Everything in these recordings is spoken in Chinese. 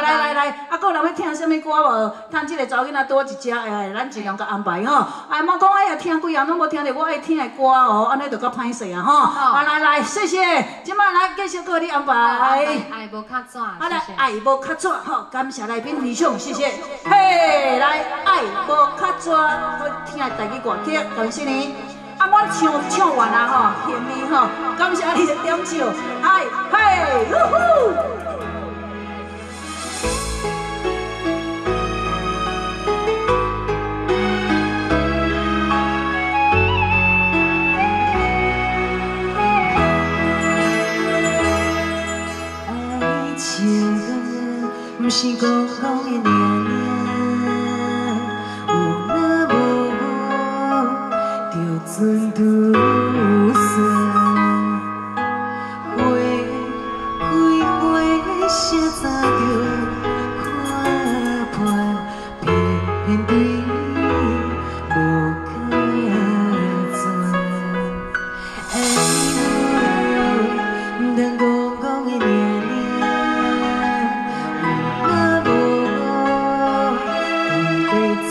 来来来，啊，个人要听什么歌无？趁即个查某囡仔多一只，哎，咱尽量甲安排吼。哎，莫讲哎呀，听几样拢无听着我爱听的歌哦，安尼就较歹势啊吼。啊，来来，谢谢，即摆来继续搁你安排。爱无较怎？啊来，爱无较怎吼？感谢来宾分享，谢谢。嘿，来，爱无较怎？我听的第几歌曲？感谢你。啊，我唱唱完啊吼，甜蜜吼，感谢你的点唱，哎嘿，呜呼。是讲讲的念念，有那无就存独算。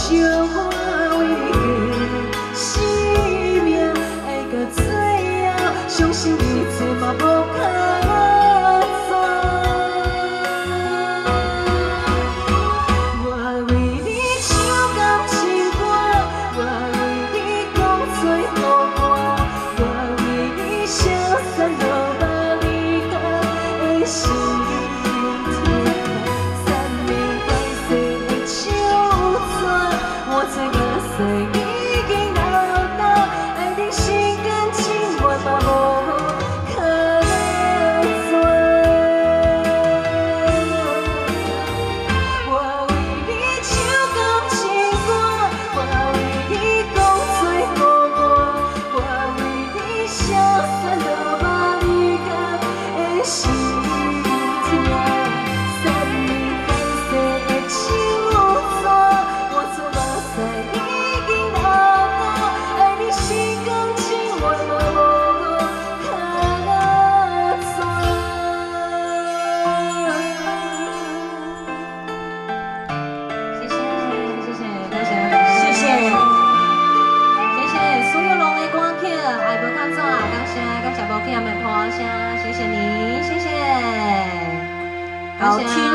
修花香，谢谢你，谢谢，好听。